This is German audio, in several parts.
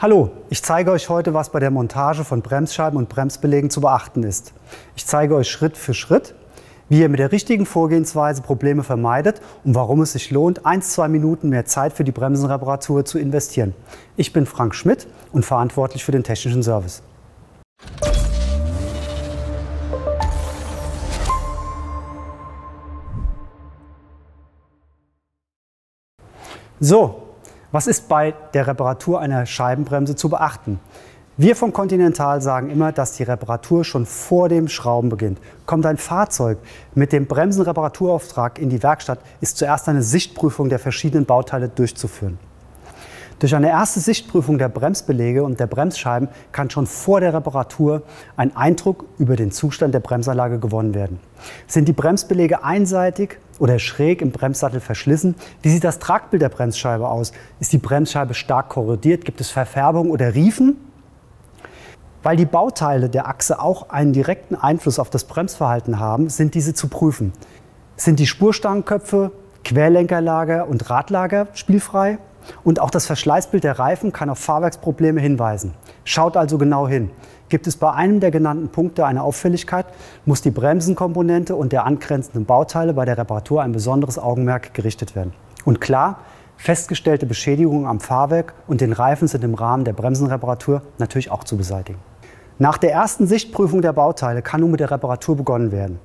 Hallo, ich zeige euch heute, was bei der Montage von Bremsscheiben und Bremsbelägen zu beachten ist. Ich zeige euch Schritt für Schritt, wie ihr mit der richtigen Vorgehensweise Probleme vermeidet und warum es sich lohnt, ein, zwei Minuten mehr Zeit für die Bremsenreparatur zu investieren. Ich bin Frank Schmidt und verantwortlich für den technischen Service. So, was ist bei der Reparatur einer Scheibenbremse zu beachten? Wir von Continental sagen immer, dass die Reparatur schon vor dem Schrauben beginnt. Kommt ein Fahrzeug mit dem Bremsenreparaturauftrag in die Werkstatt, ist zuerst eine Sichtprüfung der verschiedenen Bauteile durchzuführen. Durch eine erste Sichtprüfung der Bremsbeläge und der Bremsscheiben kann schon vor der Reparatur ein Eindruck über den Zustand der Bremsanlage gewonnen werden. Sind die Bremsbeläge einseitig oder schräg im Bremssattel verschlissen? Wie sieht das Tragbild der Bremsscheibe aus? Ist die Bremsscheibe stark korrodiert? Gibt es Verfärbung oder Riefen? Weil die Bauteile der Achse auch einen direkten Einfluss auf das Bremsverhalten haben, sind diese zu prüfen. Sind die Spurstangenköpfe, Querlenkerlager und Radlager spielfrei? Und auch das Verschleißbild der Reifen kann auf Fahrwerksprobleme hinweisen. Schaut also genau hin. Gibt es bei einem der genannten Punkte eine Auffälligkeit, muss die Bremsenkomponente und der angrenzenden Bauteile bei der Reparatur ein besonderes Augenmerk gerichtet werden. Und klar, festgestellte Beschädigungen am Fahrwerk und den Reifen sind im Rahmen der Bremsenreparatur natürlich auch zu beseitigen. Nach der ersten Sichtprüfung der Bauteile kann nun mit der Reparatur begonnen werden.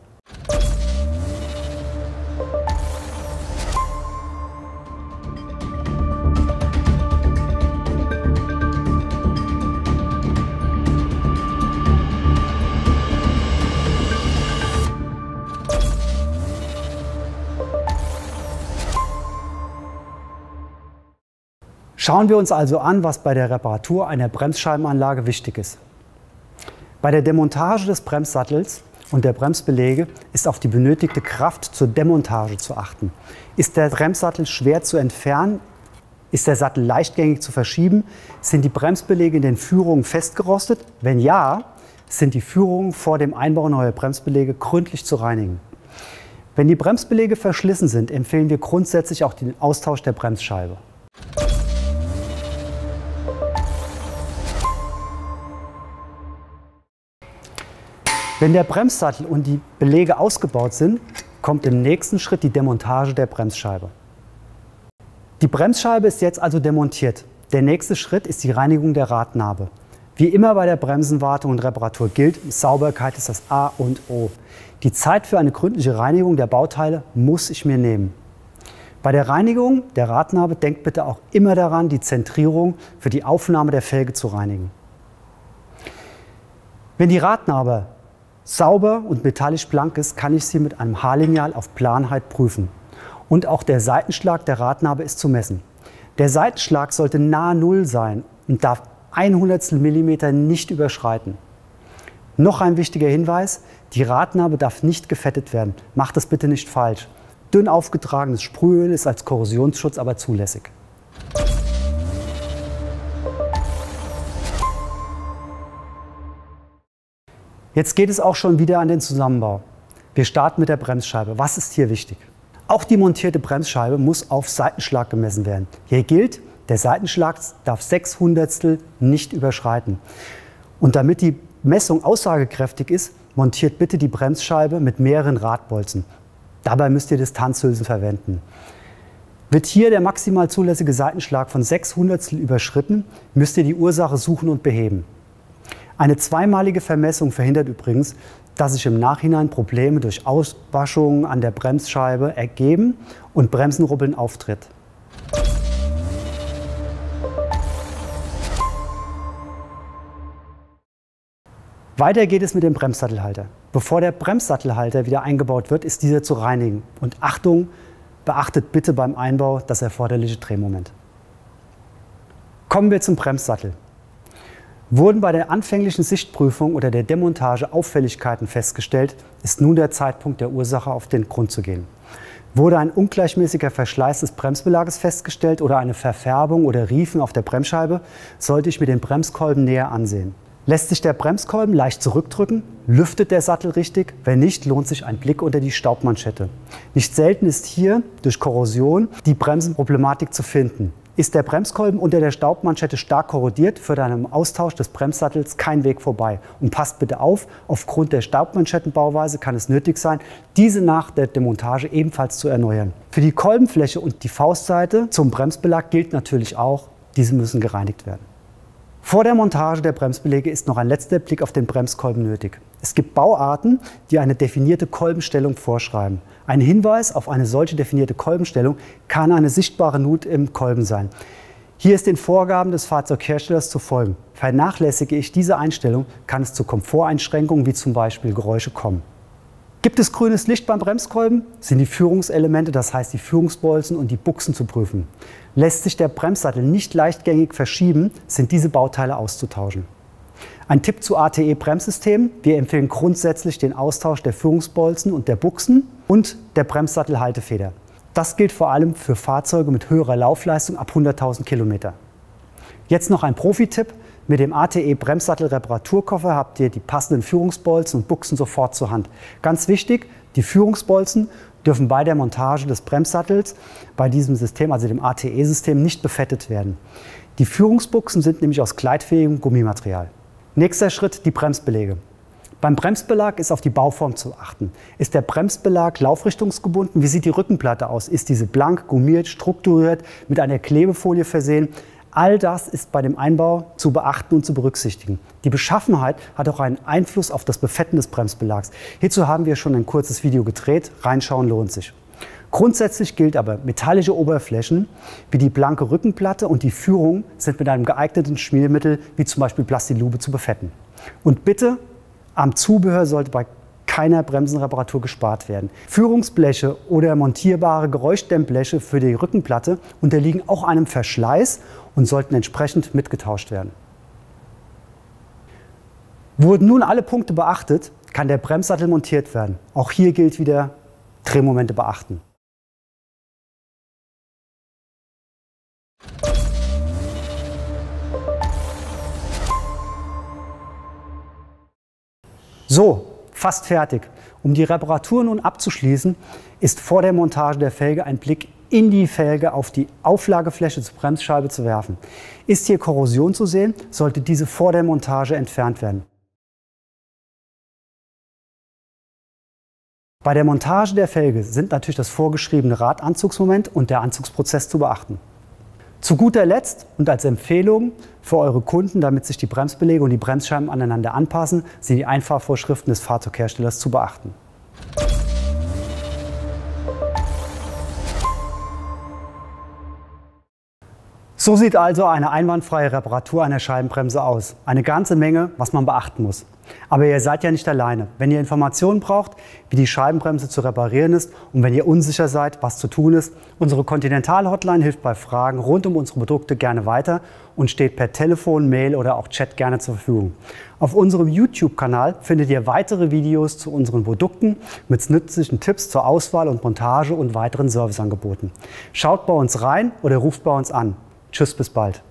Schauen wir uns also an, was bei der Reparatur einer Bremsscheibenanlage wichtig ist. Bei der Demontage des Bremssattels und der Bremsbeläge ist auf die benötigte Kraft zur Demontage zu achten. Ist der Bremssattel schwer zu entfernen? Ist der Sattel leichtgängig zu verschieben? Sind die Bremsbeläge in den Führungen festgerostet? Wenn ja, sind die Führungen vor dem Einbau neuer Bremsbeläge gründlich zu reinigen. Wenn die Bremsbeläge verschlissen sind, empfehlen wir grundsätzlich auch den Austausch der Bremsscheibe. Wenn der Bremssattel und die Belege ausgebaut sind, kommt im nächsten Schritt die Demontage der Bremsscheibe. Die Bremsscheibe ist jetzt also demontiert. Der nächste Schritt ist die Reinigung der Radnabe. Wie immer bei der Bremsenwartung und Reparatur gilt, Sauberkeit ist das A und O. Die Zeit für eine gründliche Reinigung der Bauteile muss ich mir nehmen. Bei der Reinigung der Radnabe denkt bitte auch immer daran, die Zentrierung für die Aufnahme der Felge zu reinigen. Wenn die Radnabe sauber und metallisch blank ist, kann ich sie mit einem Haarlineal auf Planheit prüfen. Und auch der Seitenschlag der Radnabe ist zu messen. Der Seitenschlag sollte nahe Null sein und darf 100 mm nicht überschreiten. Noch ein wichtiger Hinweis, die Radnabe darf nicht gefettet werden. Macht das bitte nicht falsch. Dünn aufgetragenes Sprühöl ist als Korrosionsschutz aber zulässig. Jetzt geht es auch schon wieder an den Zusammenbau. Wir starten mit der Bremsscheibe. Was ist hier wichtig? Auch die montierte Bremsscheibe muss auf Seitenschlag gemessen werden. Hier gilt, der Seitenschlag darf 6 Hundertstel nicht überschreiten. Und damit die Messung aussagekräftig ist, montiert bitte die Bremsscheibe mit mehreren Radbolzen. Dabei müsst ihr Distanzhülsen verwenden. Wird hier der maximal zulässige Seitenschlag von 6 Hundertstel überschritten, müsst ihr die Ursache suchen und beheben. Eine zweimalige Vermessung verhindert übrigens, dass sich im Nachhinein Probleme durch Auswaschungen an der Bremsscheibe ergeben und Bremsenrubbeln auftritt. Weiter geht es mit dem Bremssattelhalter. Bevor der Bremssattelhalter wieder eingebaut wird, ist dieser zu reinigen. Und Achtung, beachtet bitte beim Einbau das erforderliche Drehmoment. Kommen wir zum Bremssattel. Wurden bei der anfänglichen Sichtprüfung oder der Demontage Auffälligkeiten festgestellt, ist nun der Zeitpunkt der Ursache auf den Grund zu gehen. Wurde ein ungleichmäßiger Verschleiß des Bremsbelages festgestellt oder eine Verfärbung oder Riefen auf der Bremsscheibe, sollte ich mir den Bremskolben näher ansehen. Lässt sich der Bremskolben leicht zurückdrücken? Lüftet der Sattel richtig? Wenn nicht, lohnt sich ein Blick unter die Staubmanschette. Nicht selten ist hier durch Korrosion die Bremsenproblematik zu finden. Ist der Bremskolben unter der Staubmanschette stark korrodiert, führt einem Austausch des Bremssattels kein Weg vorbei. Und passt bitte auf, aufgrund der Staubmanschettenbauweise kann es nötig sein, diese nach der Demontage ebenfalls zu erneuern. Für die Kolbenfläche und die Faustseite zum Bremsbelag gilt natürlich auch, diese müssen gereinigt werden. Vor der Montage der Bremsbeläge ist noch ein letzter Blick auf den Bremskolben nötig. Es gibt Bauarten, die eine definierte Kolbenstellung vorschreiben. Ein Hinweis auf eine solche definierte Kolbenstellung kann eine sichtbare Nut im Kolben sein. Hier ist den Vorgaben des Fahrzeugherstellers zu folgen. Vernachlässige ich diese Einstellung, kann es zu Komforteinschränkungen wie zum Beispiel Geräusche kommen. Gibt es grünes Licht beim Bremskolben, sind die Führungselemente, das heißt die Führungsbolzen und die Buchsen zu prüfen. Lässt sich der Bremssattel nicht leichtgängig verschieben, sind diese Bauteile auszutauschen. Ein Tipp zu ATE-Bremssystemen. Wir empfehlen grundsätzlich den Austausch der Führungsbolzen und der Buchsen und der Bremssattelhaltefeder. Das gilt vor allem für Fahrzeuge mit höherer Laufleistung ab 100.000 Kilometer. Jetzt noch ein Profi-Tipp. Mit dem ATE Bremssattel Reparaturkoffer habt ihr die passenden Führungsbolzen und Buchsen sofort zur Hand. Ganz wichtig, die Führungsbolzen dürfen bei der Montage des Bremssattels bei diesem System, also dem ATE-System, nicht befettet werden. Die Führungsbuchsen sind nämlich aus gleitfähigem Gummimaterial. Nächster Schritt, die Bremsbeläge. Beim Bremsbelag ist auf die Bauform zu achten. Ist der Bremsbelag laufrichtungsgebunden? Wie sieht die Rückenplatte aus? Ist diese blank, gummiert, strukturiert, mit einer Klebefolie versehen? All das ist bei dem Einbau zu beachten und zu berücksichtigen. Die Beschaffenheit hat auch einen Einfluss auf das Befetten des Bremsbelags. Hierzu haben wir schon ein kurzes Video gedreht. Reinschauen lohnt sich. Grundsätzlich gilt aber, metallische Oberflächen wie die blanke Rückenplatte und die Führung sind mit einem geeigneten Schmiermittel wie zum Beispiel Plastilube zu befetten. Und bitte, am Zubehör sollte bei keiner Bremsenreparatur gespart werden. Führungsbleche oder montierbare Geräuschdämmbleche für die Rückenplatte unterliegen auch einem Verschleiß und sollten entsprechend mitgetauscht werden. Wurden nun alle Punkte beachtet, kann der Bremssattel montiert werden. Auch hier gilt wieder Drehmomente beachten. So, fast fertig. Um die Reparatur nun abzuschließen, ist vor der Montage der Felge ein Blick in die Felge auf die Auflagefläche zur Bremsscheibe zu werfen. Ist hier Korrosion zu sehen, sollte diese vor der Montage entfernt werden. Bei der Montage der Felge sind natürlich das vorgeschriebene Radanzugsmoment und der Anzugsprozess zu beachten. Zu guter Letzt und als Empfehlung für eure Kunden, damit sich die Bremsbeläge und die Bremsscheiben aneinander anpassen, sind die Einfahrvorschriften des Fahrzeugherstellers zu beachten. So sieht also eine einwandfreie Reparatur einer Scheibenbremse aus. Eine ganze Menge, was man beachten muss. Aber ihr seid ja nicht alleine. Wenn ihr Informationen braucht, wie die Scheibenbremse zu reparieren ist und wenn ihr unsicher seid, was zu tun ist, unsere Continental-Hotline hilft bei Fragen rund um unsere Produkte gerne weiter und steht per Telefon, Mail oder auch Chat gerne zur Verfügung. Auf unserem YouTube-Kanal findet ihr weitere Videos zu unseren Produkten mit nützlichen Tipps zur Auswahl und Montage und weiteren Serviceangeboten. Schaut bei uns rein oder ruft bei uns an. Tschüss, bis bald.